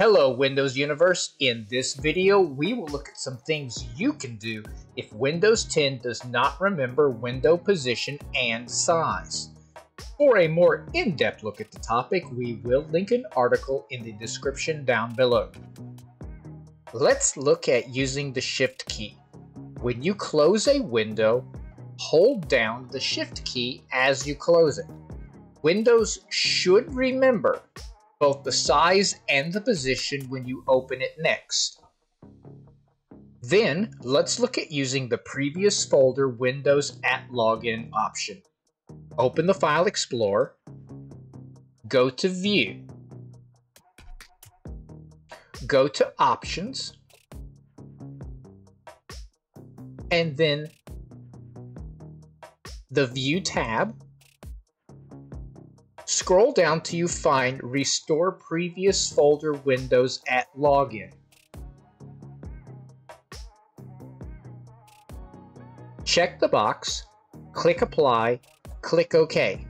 Hello Windows Universe, in this video we will look at some things you can do if Windows 10 does not remember window position and size. For a more in-depth look at the topic, we will link an article in the description down below. Let's look at using the Shift key. When you close a window, hold down the Shift key as you close it. Windows should remember both the size and the position when you open it next. Then, let's look at using the previous folder Windows at Login option. Open the File Explorer, go to View, go to Options, and then the View tab, Scroll down till you find Restore Previous Folder Windows at Login. Check the box, click Apply, click OK.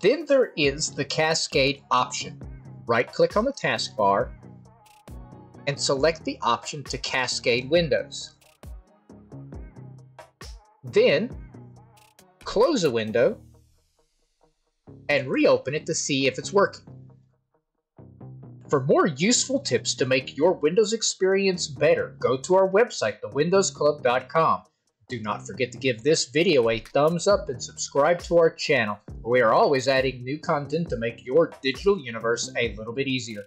Then there is the Cascade option. Right-click on the taskbar and select the option to cascade windows. Then close a window, and reopen it to see if it's working. For more useful tips to make your Windows experience better, go to our website, thewindowsclub.com. Do not forget to give this video a thumbs up and subscribe to our channel, where we are always adding new content to make your digital universe a little bit easier.